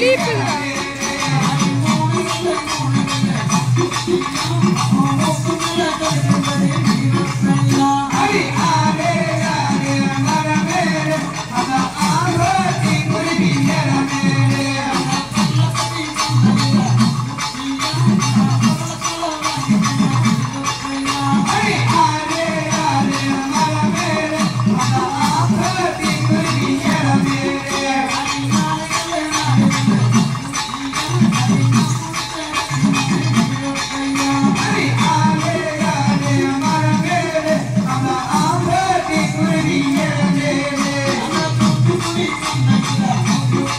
sleeping.